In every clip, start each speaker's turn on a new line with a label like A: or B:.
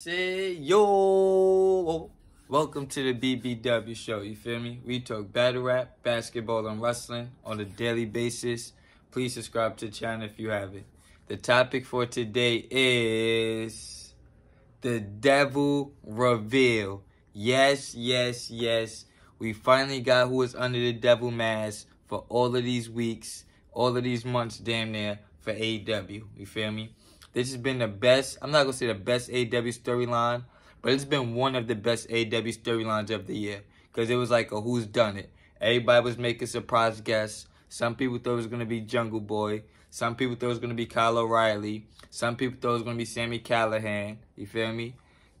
A: Say yo, welcome to the BBW show. You feel me? We talk battle rap, basketball, and wrestling on a daily basis. Please subscribe to the channel if you haven't. The topic for today is the devil reveal. Yes, yes, yes. We finally got who was under the devil mask for all of these weeks, all of these months, damn near for AEW. You feel me? This has been the best. I'm not gonna say the best AEW storyline, but it's been one of the best AEW storylines of the year because it was like a who's done it. Everybody was making surprise guests. Some people thought it was gonna be Jungle Boy. Some people thought it was gonna be Kyle O'Reilly. Some people thought it was gonna be Sammy Callahan. You feel me?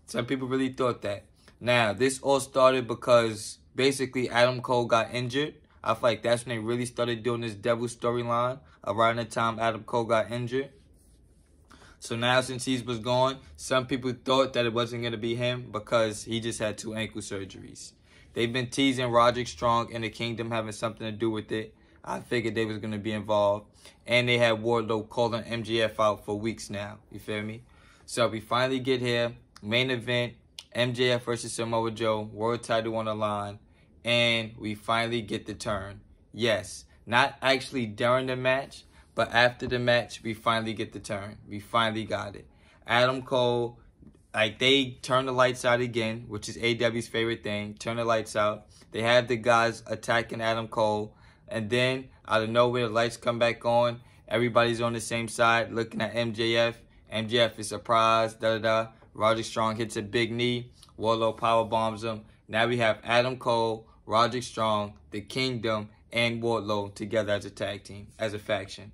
A: Some people really thought that. Now this all started because basically Adam Cole got injured. I feel like that's when they really started doing this devil storyline around the time Adam Cole got injured. So now since he was gone, some people thought that it wasn't going to be him because he just had two ankle surgeries. They've been teasing Roderick Strong and the Kingdom having something to do with it. I figured they was going to be involved. And they had Wardlow calling MJF out for weeks now. You feel me? So we finally get here. Main event, MJF versus Samoa Joe. World title on the line. And we finally get the turn. Yes, not actually during the match, but after the match, we finally get the turn. We finally got it. Adam Cole, like they turn the lights out again, which is AEW's favorite thing. Turn the lights out. They have the guys attacking Adam Cole, and then out of nowhere, the lights come back on. Everybody's on the same side, looking at MJF. MJF is surprised. Da da da. Roderick Strong hits a big knee. Wardlow power bombs him. Now we have Adam Cole, Roderick Strong, the Kingdom, and Wardlow together as a tag team, as a faction.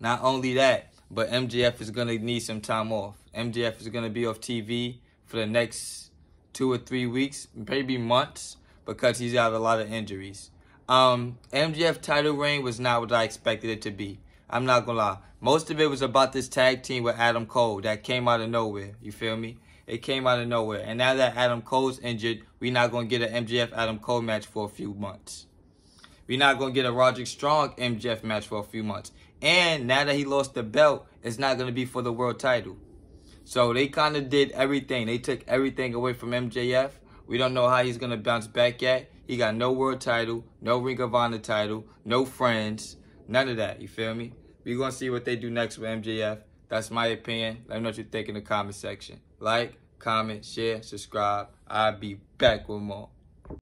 A: Not only that, but MJF is going to need some time off. MJF is going to be off TV for the next two or three weeks, maybe months, because he's out a lot of injuries. Um, MJF title reign was not what I expected it to be. I'm not gonna lie. Most of it was about this tag team with Adam Cole that came out of nowhere. You feel me? It came out of nowhere. And now that Adam Cole's injured, we're not gonna get an MJF Adam Cole match for a few months. We're not gonna get a Roderick Strong MJF match for a few months. And now that he lost the belt, it's not going to be for the world title. So they kind of did everything. They took everything away from MJF. We don't know how he's going to bounce back yet. He got no world title, no Ring of Honor title, no friends, none of that. You feel me? We're going to see what they do next with MJF. That's my opinion. Let me know what you think in the comment section. Like, comment, share, subscribe. I'll be back with more.